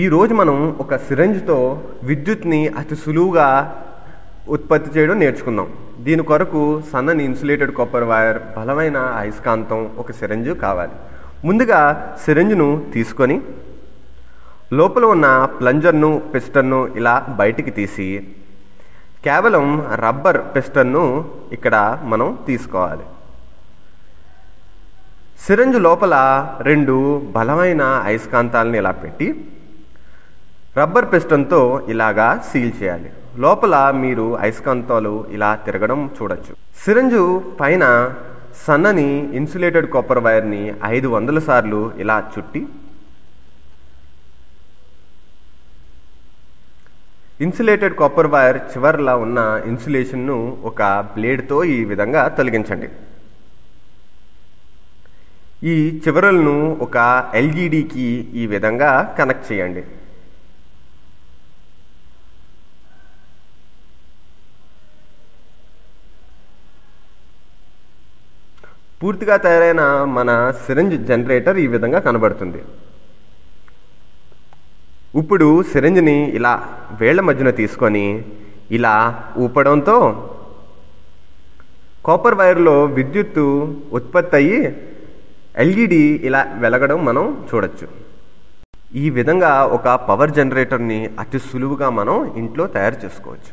ఈరోజు మనం ఒక సిరంజ్తో విద్యుత్ని అతి సులువుగా ఉత్పత్తి చేయడం నేర్చుకుందాం. దీని కొరకు సన్నని ఇన్సులేటెడ్ కాపర్ వైర్ బలమైన అయస్కాంతం ఒక సిరంజు కావాలి. ముందుగా సిరంజ్ను తీసుకొని లోపల ఉన్న ప్లంజర్ను పిస్టన్ను ఇలా బయటికి తీసి కేవలం రబ్బర్ పిస్టన్ను ఇక్కడ మనం తీసుకోవాలి. సిరంజు లోపల రెండు బలమైన అయస్కాంతాలను ఇలా పెట్టి రబ్బర్ పిస్టన్తో ఇలాగా సీల్ చేయాలి. లోపల మీరు అయస్కాంతాలు ఇలా తిరగడం చూడొచ్చు. సిరంజు పైన సన్నని ఇన్సులేటెడ్ కాపర్ వైర్ని ఐదు వందల సార్లు ఇలా చుట్టి ఇన్సులేటెడ్ కాపర్ వైర్ చివర్లా ఉన్న ఇన్సులేషన్ను ఒక బ్లేడ్తో ఈ విధంగా తొలగించండి. ఈ చివరలను ఒక ఎల్ఈడికి ఈ విధంగా కనెక్ట్ చేయండి. పూర్తిగా తయారైన మన సిరంజ్ జనరేటర్ ఈ విధంగా కనబడుతుంది. ఇప్పుడు సిరంజ్ని ఇలా వేళ్ళ మధ్యన తీసుకొని ఇలా ఊపడంతో కాపర్ వైర్లో విద్యుత్తు ఉత్పత్తి అయ్యి ఎల్ఈడి ఇలా వెలగడం మనం చూడొచ్చు. ఈ విధంగా ఒక పవర్ జనరేటర్ని అతి సులువుగా మనం ఇంట్లో తయారు చేసుకోవచ్చు.